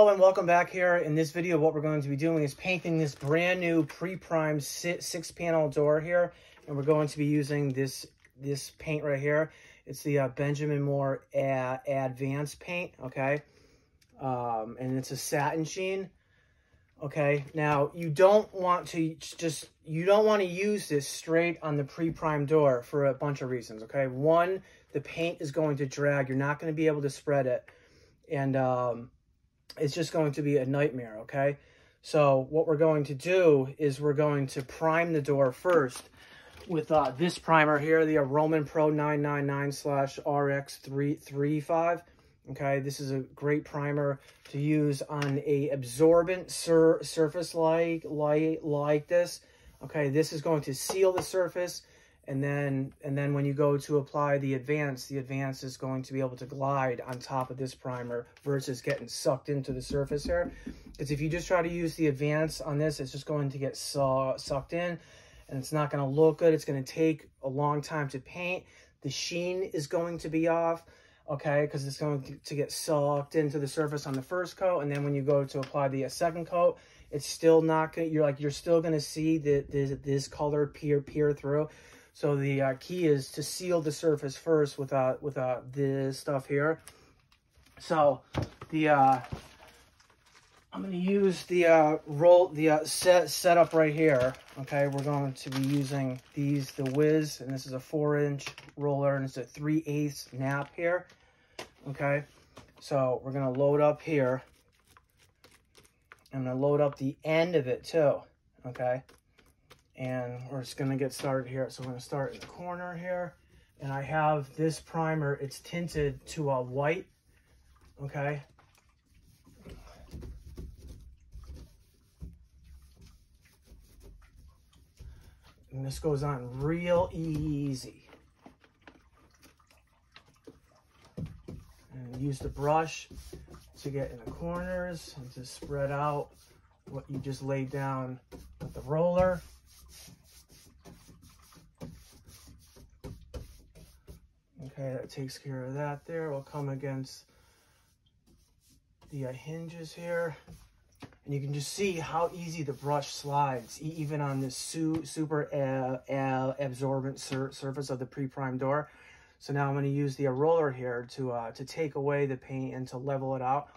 Hello and welcome back here. In this video, what we're going to be doing is painting this brand new pre-primed six panel door here. And we're going to be using this, this paint right here. It's the uh, Benjamin Moore Ad Advance paint, okay? Um, and it's a satin sheen, okay? Now, you don't want to just, you don't want to use this straight on the pre-primed door for a bunch of reasons, okay? One, the paint is going to drag. You're not going to be able to spread it. And, um, it's just going to be a nightmare, okay? So what we're going to do is we're going to prime the door first with uh, this primer here, the Roman Pro 999 slash RX335. Okay, this is a great primer to use on a absorbent sur surface like, like, like this. Okay, this is going to seal the surface and then, and then when you go to apply the advance, the advance is going to be able to glide on top of this primer versus getting sucked into the surface here. Because if you just try to use the advance on this, it's just going to get su sucked in and it's not going to look good. It's going to take a long time to paint. The sheen is going to be off, okay, because it's going to get sucked into the surface on the first coat. And then when you go to apply the uh, second coat, it's still not going to, you're like, you're still going to see the, this, this color peer, peer through. So the uh, key is to seal the surface first with, uh, with uh, this stuff here. So the uh, I'm going to use the uh, roll, the uh, set setup right here. Okay, we're going to be using these, the Whizz, and this is a four inch roller, and it's a 3 eighths nap here. Okay, so we're going to load up here. I'm going to load up the end of it too. Okay, and we're just gonna get started here. So I'm gonna start in the corner here. And I have this primer, it's tinted to a white, okay? And this goes on real easy. And use the brush to get in the corners and to spread out what you just laid down with the roller. Okay, that takes care of that there. We'll come against the uh, hinges here. And you can just see how easy the brush slides, even on this su super uh, uh, absorbent sur surface of the pre-prime door. So now I'm going to use the roller here to, uh, to take away the paint and to level it out.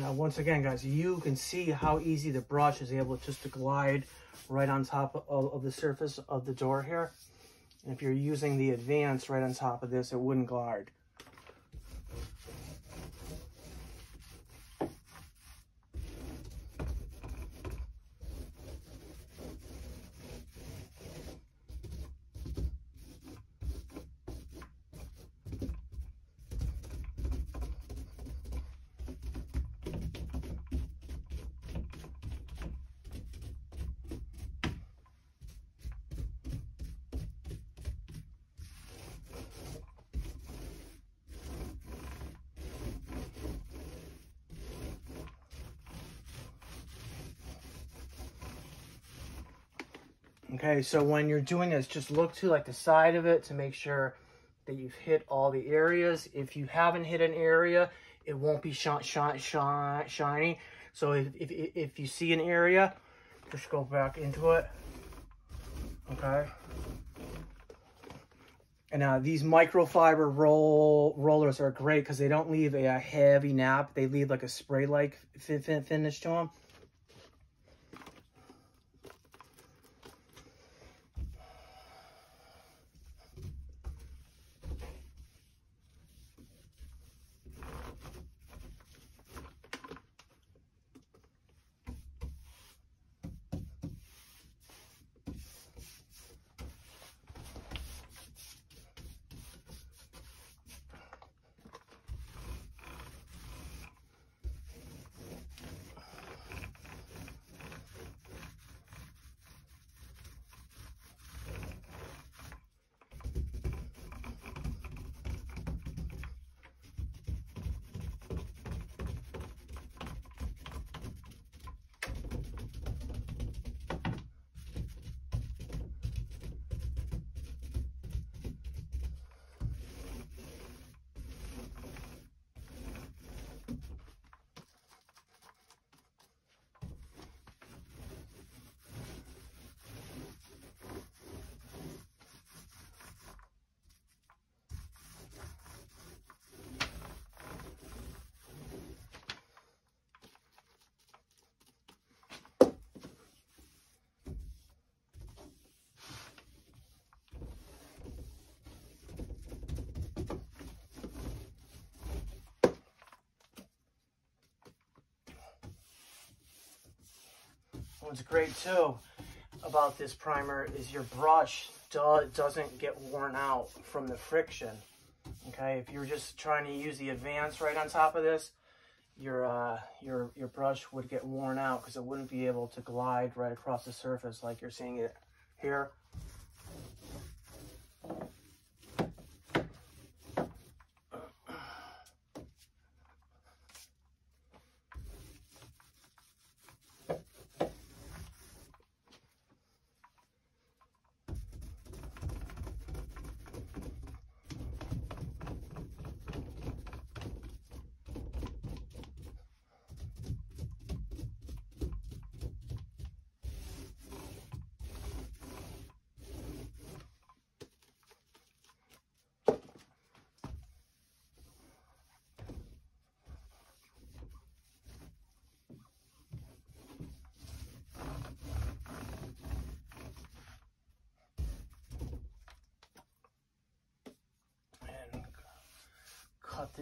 And uh, once again, guys, you can see how easy the brush is able just to glide right on top of, of the surface of the door here. And if you're using the advance right on top of this, it wouldn't glide. Okay, so when you're doing this, just look to like the side of it to make sure that you've hit all the areas. If you haven't hit an area, it won't be sh sh sh shiny. So if, if, if you see an area, just go back into it. Okay. And uh, these microfiber roll rollers are great because they don't leave a, a, heavy nap. They leave like a spray-like finish to them. What's great too about this primer is your brush do doesn't get worn out from the friction. Okay, if you're just trying to use the advance right on top of this, your uh, your your brush would get worn out because it wouldn't be able to glide right across the surface like you're seeing it here.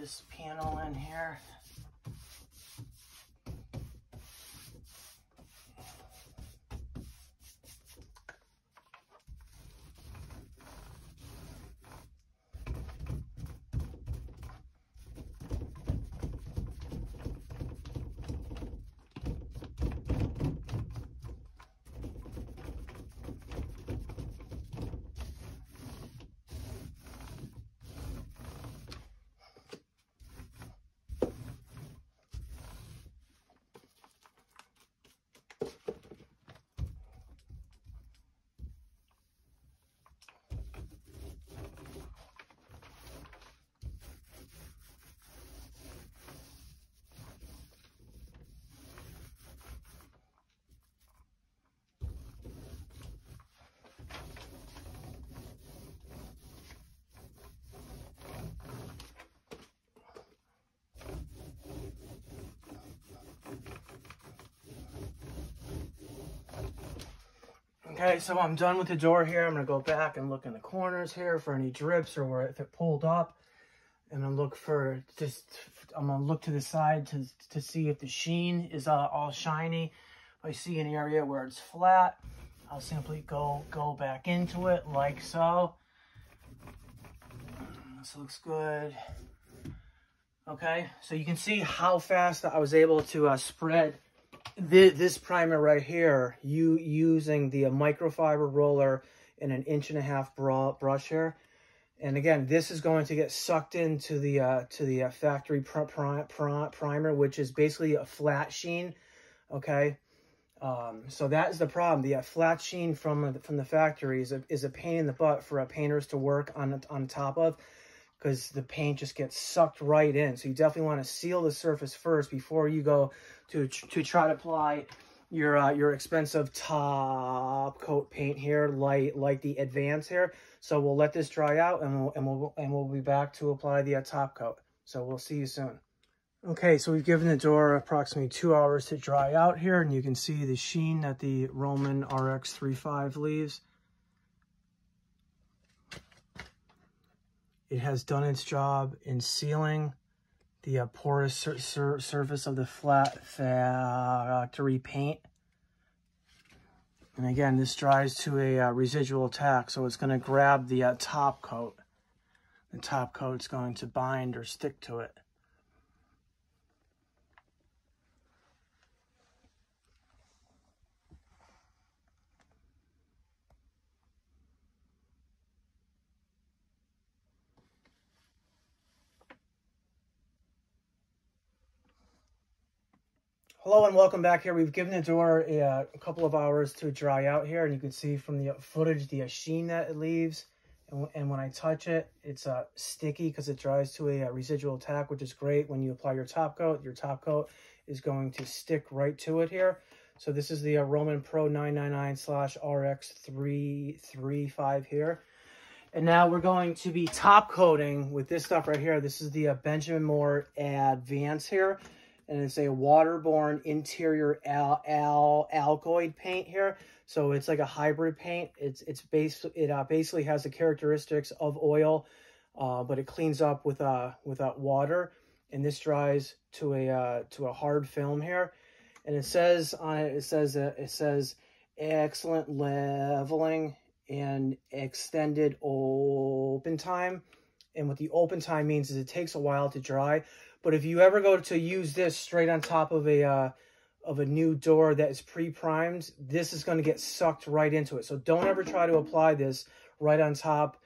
This panel in here. Okay, so I'm done with the door here. I'm gonna go back and look in the corners here for any drips or where if it pulled up. And I'm look for just, I'm gonna look to the side to, to see if the sheen is uh, all shiny. If I see an area where it's flat, I'll simply go, go back into it like so. This looks good. Okay, so you can see how fast I was able to uh, spread this primer right here, you using the microfiber roller and an inch and a half brush here. And again, this is going to get sucked into the uh, to the uh, factory pr pr pr primer, which is basically a flat sheen. Okay, um, so that is the problem. The uh, flat sheen from from the factory is a, is a pain in the butt for uh, painters to work on on top of. because the paint just gets sucked right in. So you definitely want to seal the surface first before you go to, to try to apply your uh, your expensive top coat paint here, like like the Advance here. So we'll let this dry out, and we'll and we'll and we'll be back to apply the uh, top coat. So we'll see you soon. Okay, so we've given the door approximately two hours to dry out here, and you can see the sheen that the Roman RX35 leaves. It has done its job in sealing the uh, porous sur sur surface of the flat factory paint. And again, this dries to a uh, residual tack, so it's going to grab the uh, top coat. The top coat's going to bind or stick to it. Hello and welcome back here. We've given the door a, uh, a, couple of hours to dry out here and you can see from the footage the sheen that it leaves. And, and when I touch it, it's uh, sticky because it dries to a, a, uh, residual tack, which is great. When you apply your top coat, your top coat is going to stick right to it here. So this is the uh, Roman Pro 999 slash RX 335 here. And now we're going to be top coating with this stuff right here. This is the uh, Benjamin Moore Advance here and it's a waterborne interior al al alkyd paint here. So it's like a hybrid paint. It's it's base it uh, basically has the characteristics of oil, uh, but it cleans up with uh without water. And this dries to a uh, to a hard film here. And it says on it it says uh, it says excellent leveling and extended open time. And what the open time means is it takes a while to dry. But if you ever go to use this straight on top of a uh, of a new door that is pre-primed, this is going to get sucked right into it. So don't ever try to apply this right on top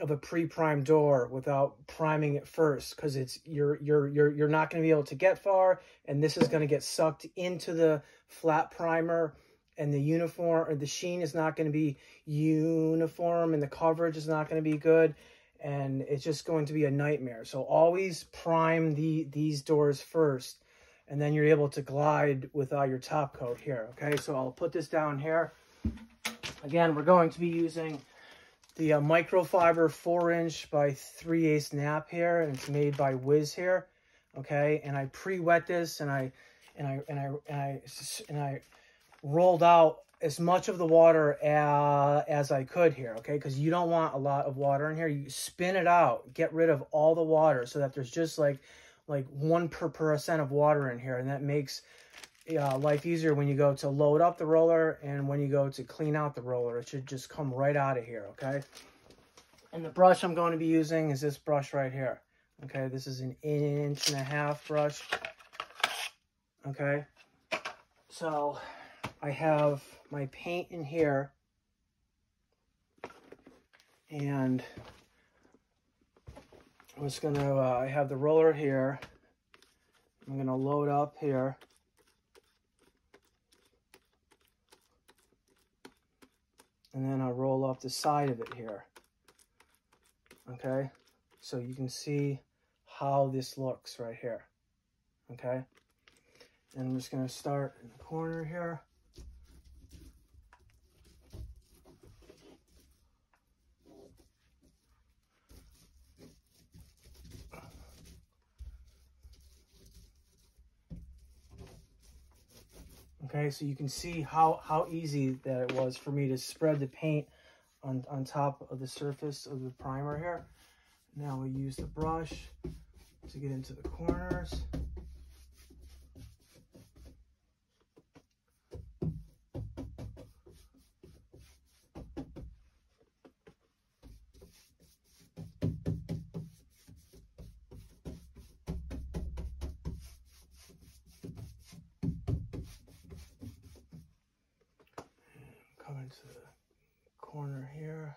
of a pre-primed door without priming it first because it's you're you're you're you're not going to be able to get far and this is going to get sucked into the flat primer and the uniform or the sheen is not going to be uniform and the coverage is not going to be good and it's just going to be a nightmare. So always prime the these doors first, and then you're able to glide with uh, your top coat here, okay? So I'll put this down here. Again, we're going to be using the uh, microfiber 4-inch by 3 8 nap here, and it's made by Whizz here, okay? And I pre-wet this, and I, and I, and I, and I, and I rolled out as much of the water uh, as I could here, okay? Because you don't want a lot of water in here. You spin it out, get rid of all the water so that there's just like like one per percent of water in here, and that makes uh, life easier when you go to load up the roller and when you go to clean out the roller. It should just come right out of here, okay? And the brush I'm going to be using is this brush right here. Okay, this is an inch and a half brush. Okay, so I have my paint in here and I'm just going to, uh, I have the roller here. I'm going to load up here. And then I'll roll up the side of it here. Okay? So you can see how this looks right here. Okay? And I'm just going to start in the corner here. Okay, so you can see how, how easy that it was for me to spread the paint on, on top of the surface of the primer here. Now we use the brush to get into the corners. To the corner here.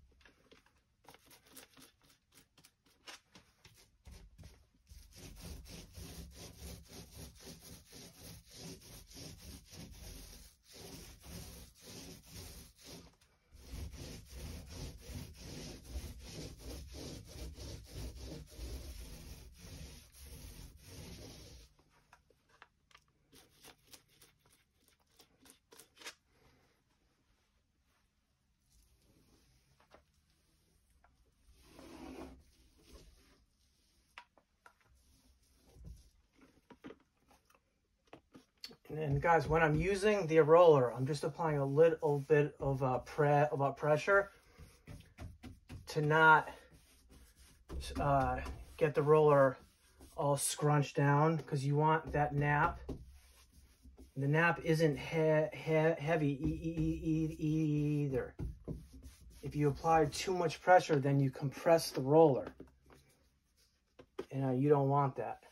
And guys, when I'm using the roller, I'm just applying a little bit of uh, pre of uh, pressure to not uh, get the roller all scrunched down because you want that nap. The nap isn't he he heavy e e either. If you apply too much pressure, then you compress the roller. And uh, you don't want that.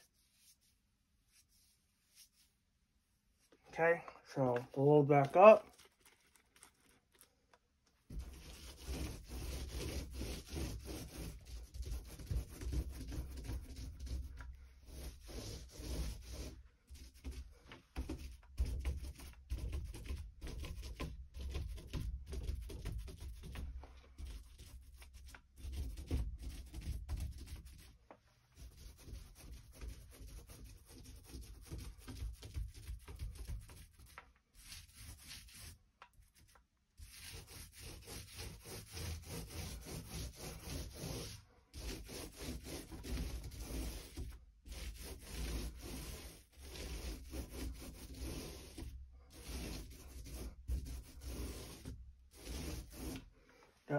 Okay, so load back up.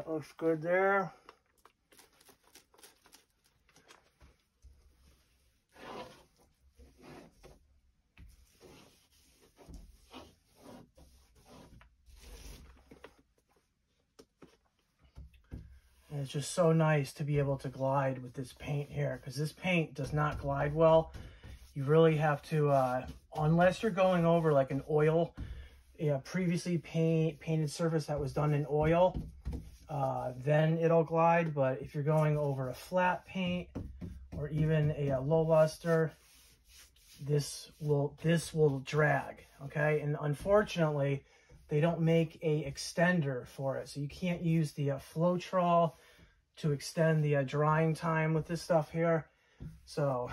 That looks good there. And it's just so nice to be able to glide with this paint here because this paint does not glide well. You really have to, uh, unless you're going over like an oil, yeah, previously paint painted surface that was done in oil, uh, then it'll glide. But if you're going over a flat paint or even a, a low luster, this will this will drag. Okay, and unfortunately, they don't make a extender for it, so you can't use the uh, Floetrol to extend the uh, drying time with this stuff here. So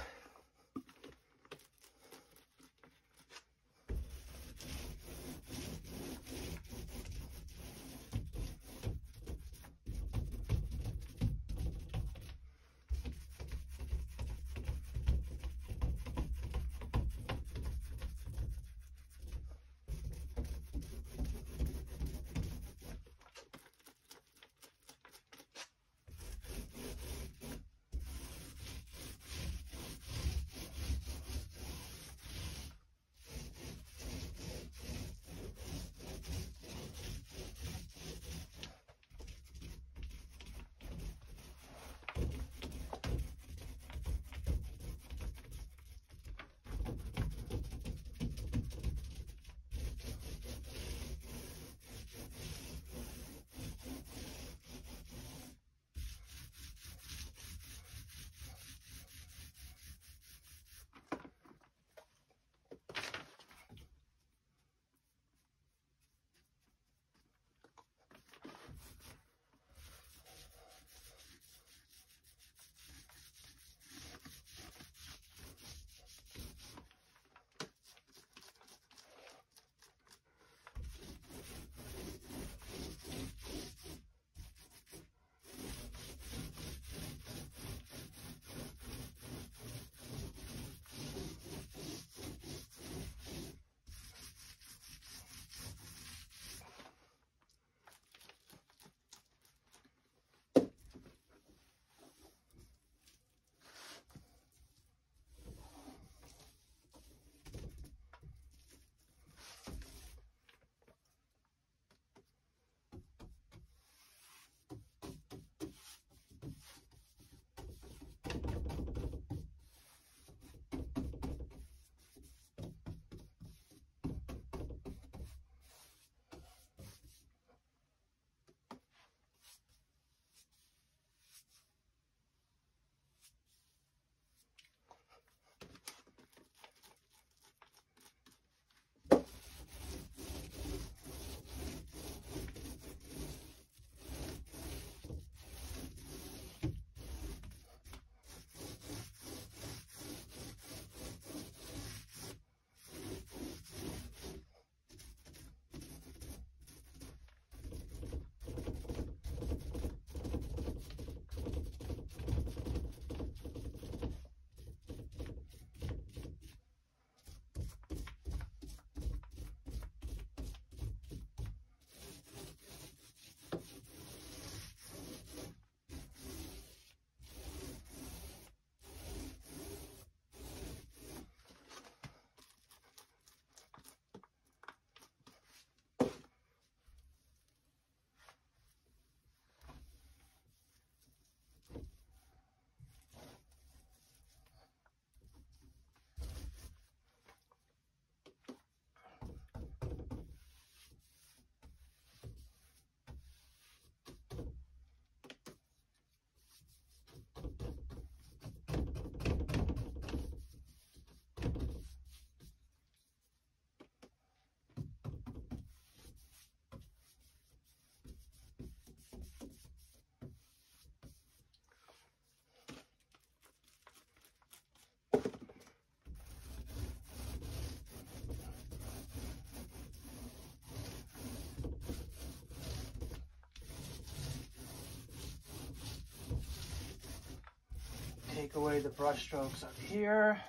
take away the brush strokes up here.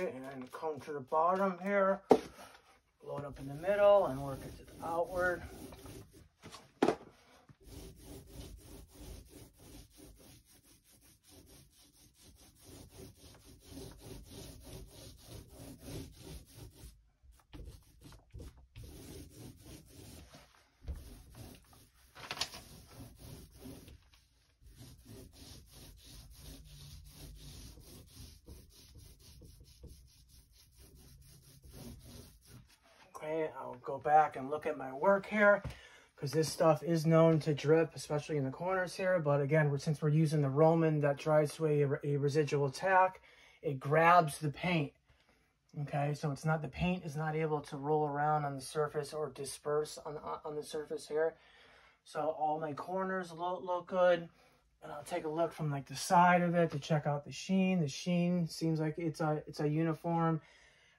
And then come to the bottom here, load up in the middle and work it outward. Okay, I'll go back and look at my work here because this stuff is known to drip, especially in the corners here. But again, since we're using the Roman that dries a, a residual tack, it grabs the paint. Okay, so it's not, the paint is not able to roll around on the surface or disperse on, on the surface here. So all my corners look, look good. And I'll take a look from like the side of it to check out the sheen. The sheen seems like it's a, it's a uniform.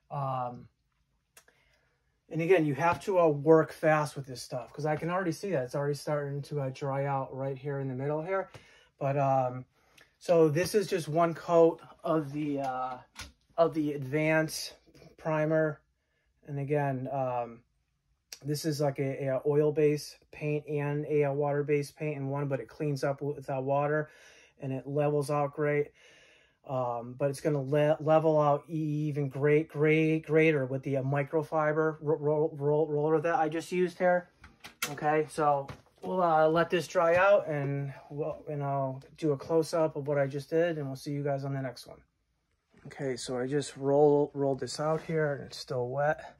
Um, and again, you have to uh, work fast with this stuff because I can already see that it's already starting to uh, dry out right here in the middle here. But um, so this is just one coat of the uh, of the Advance primer, and again, um, this is like a, a oil based paint and a, a water based paint in one, but it cleans up without water and it levels out great. Um, but it's going to le level out even great, great, greater with the uh, microfiber ro ro roller that I just used here. Okay, so we'll uh, let this dry out and we'll, and I'll do a close-up of what I just did and we'll see you guys on the next one. Okay, so I just roll rolled this out here and it's still wet.